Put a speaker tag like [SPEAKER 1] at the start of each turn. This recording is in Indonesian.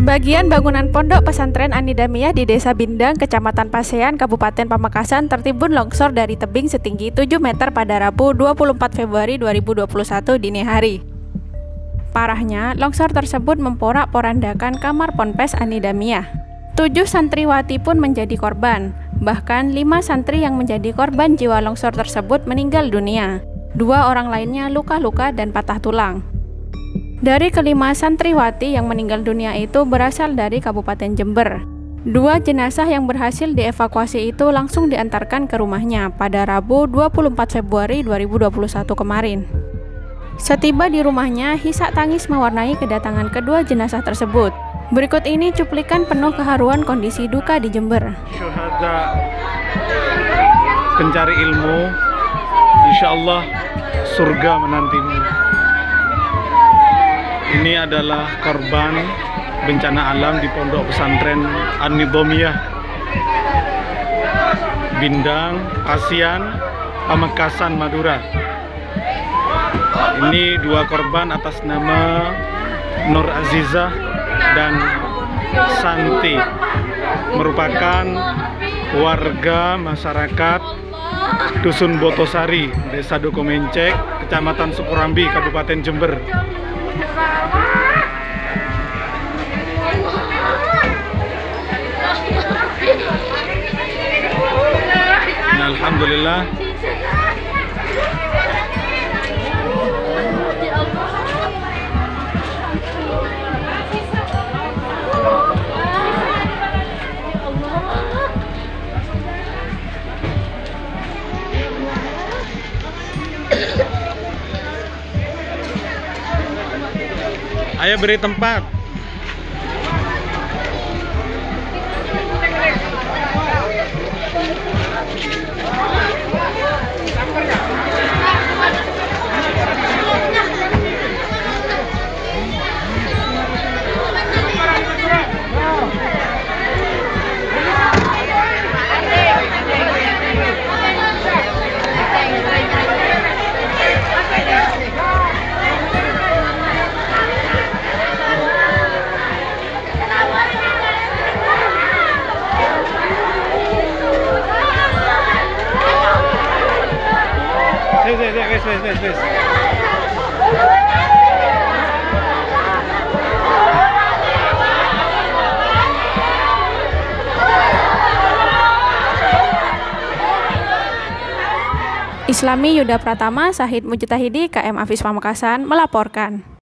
[SPEAKER 1] Sebagian bangunan pondok pesantren Anidamiyah di Desa Bindang, Kecamatan Pasean, Kabupaten Pamekasan tertimbun longsor dari tebing setinggi 7 meter pada Rabu 24 Februari 2021 dini hari. Parahnya, longsor tersebut memporak-porandakan kamar ponpes Anidamiyah. Tujuh santriwati pun menjadi korban, bahkan lima santri yang menjadi korban jiwa longsor tersebut meninggal dunia. Dua orang lainnya luka-luka dan patah tulang. Dari kelima santriwati yang meninggal dunia itu berasal dari Kabupaten Jember. Dua jenazah yang berhasil dievakuasi itu langsung diantarkan ke rumahnya pada Rabu 24 Februari 2021 kemarin. Setiba di rumahnya, hisak tangis mewarnai kedatangan kedua jenazah tersebut. Berikut ini cuplikan penuh keharuan kondisi duka di Jember.
[SPEAKER 2] Syuhada pencari ilmu, insya Allah surga menantimu. Ini adalah korban bencana alam di pondok pesantren An-Nidhomiyah Bindang, Asian, Pamekasan, Madura. Ini dua korban atas nama Nur Azizah dan Santi merupakan warga masyarakat Dusun Botosari, Desa Dokumencek, Kecamatan Sukurambi, Kabupaten Jember. Alhamdulillah Ayo beri tempat. Wes, wes, wes, wes.
[SPEAKER 1] Islami Yuda Pratama, Sahid Mujtahidi, KM Afis Pamekasan melaporkan.